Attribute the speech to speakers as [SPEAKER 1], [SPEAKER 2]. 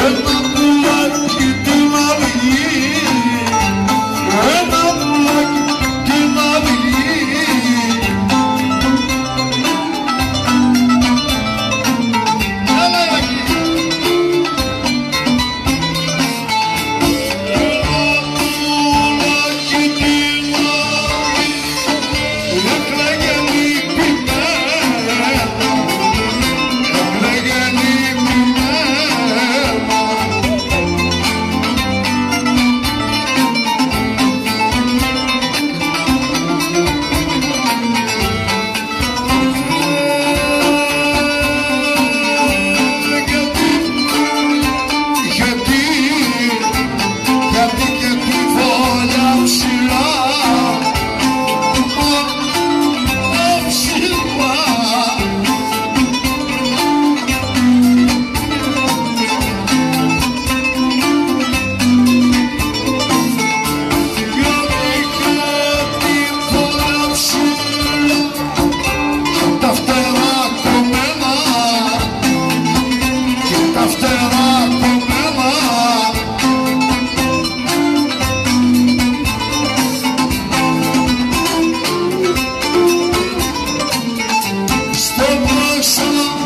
[SPEAKER 1] Karma see.